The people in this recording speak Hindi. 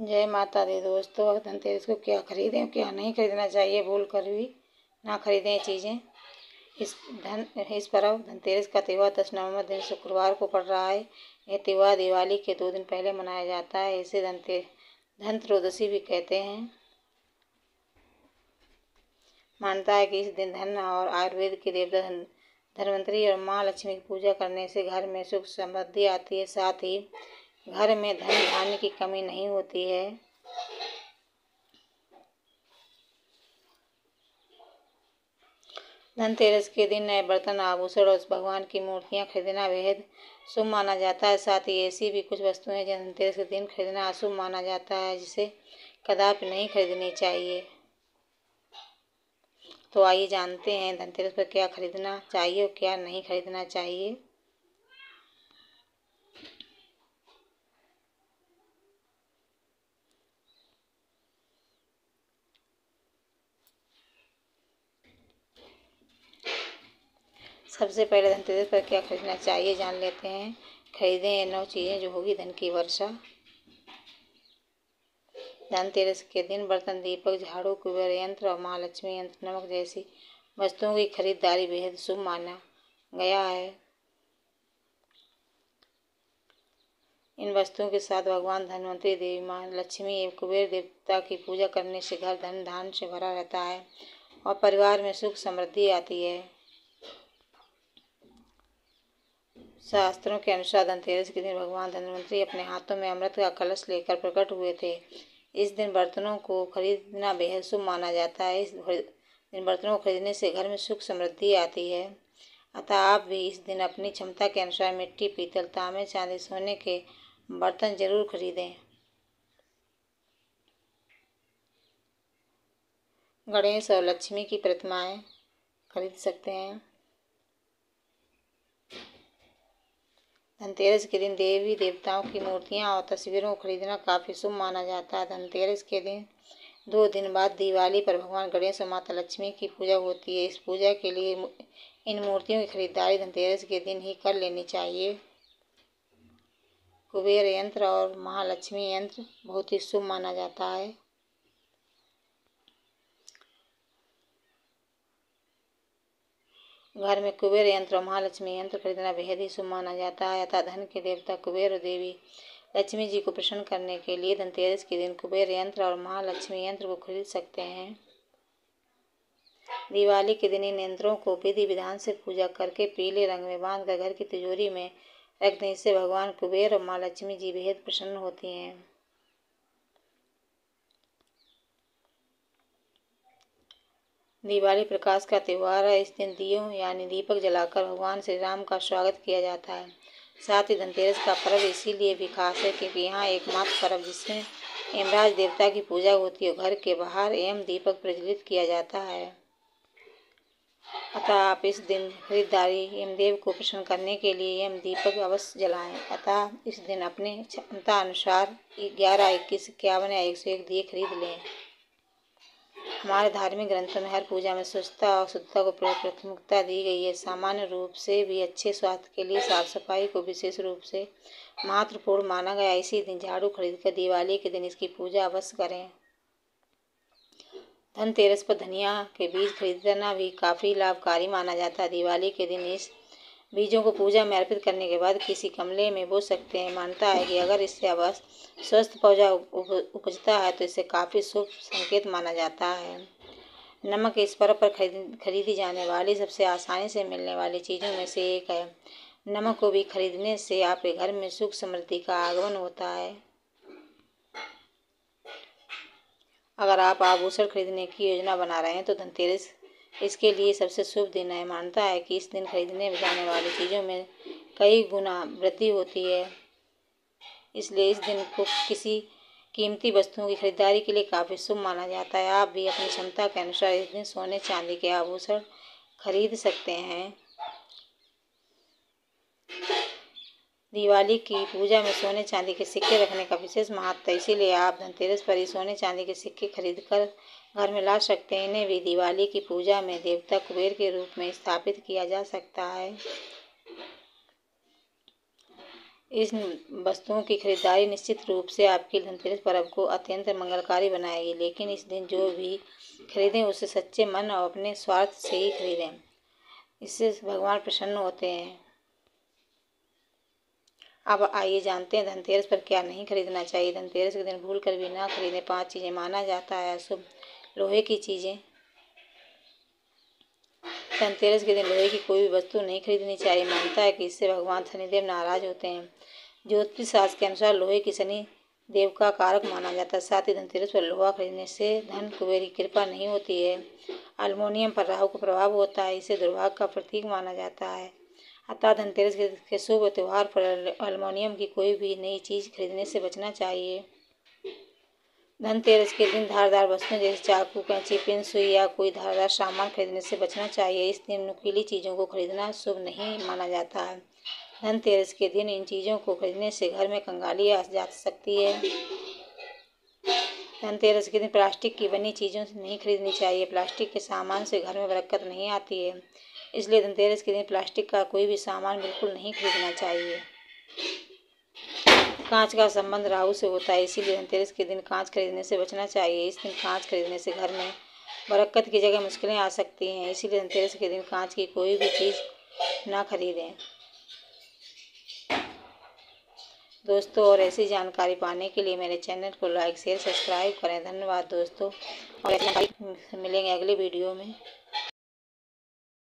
जय माता दी दोस्तों धनतेरस को क्या खरीदें? क्या नहीं खरीदना चाहिए? भूल कर भी ना खरीदें चीज़ें। इस धन, इस पर्व धनतेरस का त्यौहार दस नवंबर दिन शुक्रवार को पड़ रहा है। यह त्यौहार दिवाली के दो दिन पहले मनाया जाता है, इसे धनते धन त्रयोदशी भी कहते हैं। मानता है कि इस दिन धन और आयुर्वेद के देवता धन, धनवंतरी और माँ लक्ष्मी की पूजा करने से घर में सुख समृद्धि आती है, साथ ही घर में धन धान्य की कमी नहीं होती है। धनतेरस के दिन नए बर्तन, आभूषण और भगवान की मूर्तियाँ खरीदना बेहद शुभ माना जाता है। साथ ही ऐसी भी कुछ वस्तुएँ हैं जिन्हें धनतेरस के दिन खरीदना अशुभ माना जाता है, जिसे कदापि नहीं खरीदनी चाहिए। तो आइए जानते हैं धनतेरस पर क्या खरीदना चाहिए और क्या नहीं खरीदना चाहिए। सबसे पहले धनतेरस पर क्या खरीदना चाहिए जान लेते हैं। खरीदें ये नौ चीज़ें जो होगी, धन की वर्षा। धनतेरस के दिन बर्तन, दीपक, झाड़ू, कुबेर, यंत्र और महालक्ष्मी यंत्र, नमक जैसी वस्तुओं की खरीदारी बेहद शुभ माना गया है। इन वस्तुओं के साथ भगवान धनवंतरी देवी माँ लक्ष्मी एवं कुबेर देवता की पूजा करने से घर धन धान से भरा रहता है और परिवार में सुख समृद्धि आती है। शास्त्रों के अनुसार धनतेरस के दिन भगवान धनवंतरी अपने हाथों में अमृत का कलश लेकर प्रकट हुए थे। इस दिन बर्तनों को खरीदना बेहद शुभ माना जाता है। इस दिन बर्तनों को खरीदने से घर में सुख समृद्धि आती है। अतः आप भी इस दिन अपनी क्षमता के अनुसार मिट्टी, पीतल, तांबे, चांदी, सोने के बर्तन ज़रूर खरीदें। गणेश और लक्ष्मी की प्रतिमाएँ खरीद सकते हैं। धनतेरस के दिन देवी देवताओं की मूर्तियाँ और तस्वीरों को खरीदना काफ़ी शुभ माना जाता है। धनतेरस के दिन, दो दिन बाद दिवाली पर भगवान गणेश और माता लक्ष्मी की पूजा होती है। इस पूजा के लिए इन मूर्तियों की खरीदारी धनतेरस के दिन ही कर लेनी चाहिए। कुबेर यंत्र और महालक्ष्मी यंत्र बहुत ही शुभ माना जाता है। घर में कुबेर यंत्र और महालक्ष्मी यंत्र खरीदना बेहद ही शुभ माना जाता है। अतः धन के देवता कुबेर और देवी लक्ष्मी जी को प्रसन्न करने के लिए धनतेरस के दिन कुबेर यंत्र और महालक्ष्मी यंत्र को खरीद सकते हैं। दिवाली के दिन इन यंत्रों को विधि विधान से पूजा करके पीले रंग में बाँध कर घर की तिजोरी में रखने से भगवान कुबेर और माँ लक्ष्मी जी बेहद प्रसन्न होती हैं। दिवाली प्रकाश का त्यौहार है। इस दिन दियों, यानी दीपक जलाकर भगवान श्री राम का स्वागत किया जाता है। साथ ही धनतेरस का पर्व इसीलिए भी खास है क्योंकि यहाँ एकमात्र पर्व जिसमें यमराज देवता की पूजा होती है घर के बाहर एम दीपक प्रज्वलित किया जाता है। अतः आप इस दिन खरीदारी यमदेव को प्रसन्न करने के लिए यम दीपक अवश्य जलाएँ। अतः इस दिन अपने क्षमता अनुसार ग्यारह, इक्कीस, इक्यावन या एक सौ एक दिए खरीद लें। हमारे धार्मिक ग्रंथों में हर पूजा में स्वच्छता और शुद्धता को प्राथमिकता दी गई है। सामान्य रूप से भी अच्छे स्वास्थ्य के लिए साफ़ सफ़ाई को विशेष रूप से महत्वपूर्ण माना गया इसी दिन झाड़ू खरीद कर दिवाली के दिन इसकी पूजा अवश्य करें। धनतेरस पर धनिया के बीज खरीदना भी काफ़ी लाभकारी माना जाता है। दिवाली के दिन इस बीजों को पूजा में अर्पित करने के बाद किसी गमले में बो सकते हैं। मानता है कि अगर इससे अवश्य स्वस्थ पौधा उपजता है तो इसे काफ़ी शुभ संकेत माना जाता है। नमक इस पर्व पर खरीदी जाने वाली सबसे आसानी से मिलने वाली चीज़ों में से एक है। नमक को भी खरीदने से आपके घर में सुख समृद्धि का आगमन होता है। अगर आप आभूषण खरीदने की योजना बना रहे हैं तो धनतेरस इसके लिए सबसे शुभ दिन है। मानता है कि इस दिन खरीदने जाने वाली चीज़ों में कई गुना वृद्धि होती है। इसलिए इस दिन को किसी कीमती वस्तुओं की खरीदारी के लिए काफ़ी शुभ माना जाता है। आप भी अपनी क्षमता के अनुसार इस दिन सोने, चांदी के आभूषण खरीद सकते हैं। दिवाली की पूजा में सोने चांदी के सिक्के रखने का विशेष महत्व है। इसीलिए आप धनतेरस पर ही सोने चांदी के सिक्के खरीद कर घर में ला सकते हैं। इन्हें भी दिवाली की पूजा में देवता कुबेर के रूप में स्थापित किया जा सकता है। इस वस्तुओं की खरीदारी निश्चित रूप से आपकी धनतेरस पर्व को अत्यंत मंगलकारी बनाएगी। लेकिन इस दिन जो भी खरीदें, उसे सच्चे मन और अपने स्वार्थ से ही खरीदें। इससे भगवान प्रसन्न होते हैं। अब आइए जानते हैं धनतेरस पर क्या नहीं खरीदना चाहिए। धनतेरस के दिन भूल कर भी ना खरीदें। पाँच चीज़ें माना जाता है। अशुभ। लोहे की चीज़ें। धनतेरस के दिन लोहे की कोई भी वस्तु नहीं खरीदनी चाहिए। मानता है कि इससे भगवान शनिदेव नाराज़ होते हैं। ज्योतिष शास्त्र के अनुसार लोहे की शनि देव का कारक माना जाता है। साथ ही धनतेरस पर लोहा खरीदने से धन कुबेर की कृपा नहीं होती है। अल्मोनियम पर राहु का प्रभाव होता है। इसे दुर्भाग्य का प्रतीक माना जाता है। अतः धनतेरस के शुभ त्यौहार पर अल्मोनियम की कोई भी नई चीज़ खरीदने से बचना चाहिए। धनतेरस के दिन धारदार वस्तुएँ जैसे चाकू, कैंची, पिन, सुई या कोई धारदार सामान खरीदने से बचना चाहिए। इस दिन नुकीली चीज़ों को खरीदना शुभ नहीं माना जाता। है धनतेरस के दिन इन चीज़ों को खरीदने से घर में कंगाली आ जा सकती है। धनतेरस के दिन प्लास्टिक की बनी चीज़ों से नहीं खरीदनी चाहिए। प्लास्टिक के सामान से घर में बरकत नहीं आती है। इसलिए धनतेरस के दिन प्लास्टिक का कोई भी सामान बिल्कुल नहीं खरीदना चाहिए। कांच का संबंध राहु से होता है, इसीलिए धनतेरस के दिन कांच खरीदने से बचना चाहिए। इस दिन कांच खरीदने से घर में बरकत की जगह मुश्किलें आ सकती हैं, इसीलिए धनतेरस के दिन कांच की कोई भी चीज़ ना खरीदें। दोस्तों, और ऐसी जानकारी पाने के लिए मेरे चैनल को लाइक, शेयर, सब्सक्राइब करें। धन्यवाद दोस्तों, और मिलेंगे अगले वीडियो में।